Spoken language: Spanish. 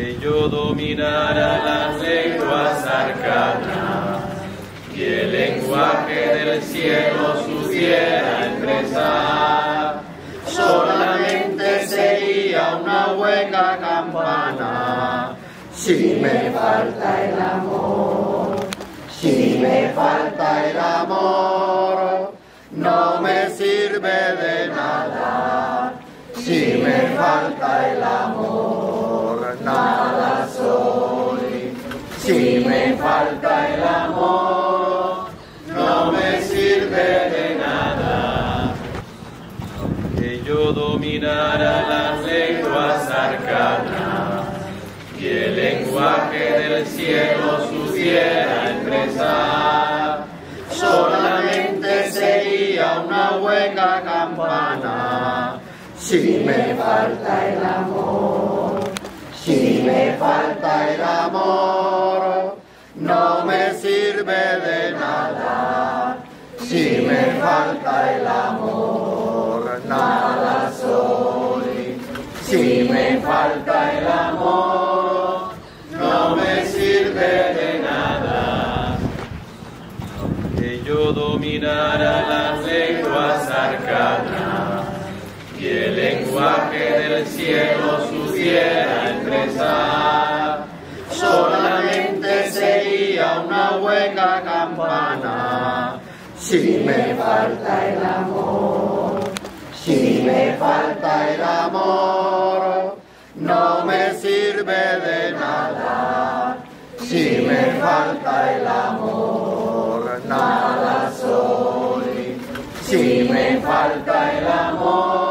Que yo dominara las lenguas arcanas y el lenguaje del cielo supiera expresar. Solamente sería una hueca campana si me falta el amor. Si me falta el amor, no me sirve de nada. Si me falta el amor, Si me falta el amor, no me sirve de nada. Que yo dominara las lenguas arcanas y el lenguaje del cielo supiera expresar. Solamente sería una hueca campana si me falta el amor. Sirve de nada. Si me falta el amor, nada soy. Si me falta el amor, no me sirve de nada. Que yo dominara las lenguas arcanas y el lenguaje del cielo supiera expresar. una hueca campana. Si me falta el amor, si me falta el amor, no me sirve de nada. Si me falta el amor, nada soy. Si me falta el amor,